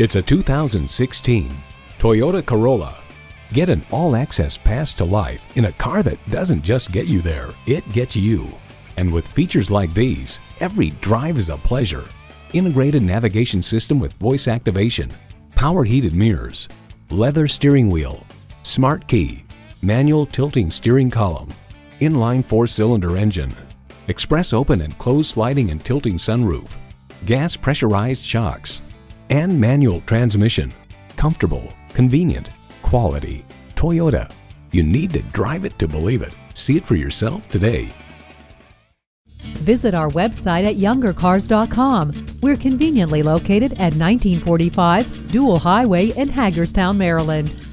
It's a 2016 Toyota Corolla. Get an all-access pass to life in a car that doesn't just get you there, it gets you. And with features like these, every drive is a pleasure. Integrated navigation system with voice activation, power heated mirrors, leather steering wheel, smart key, manual tilting steering column, inline four-cylinder engine, express open and close sliding and tilting sunroof, gas pressurized shocks, and manual transmission. Comfortable, convenient, quality. Toyota. You need to drive it to believe it. See it for yourself today. Visit our website at youngercars.com. We're conveniently located at 1945 Dual Highway in Hagerstown, Maryland.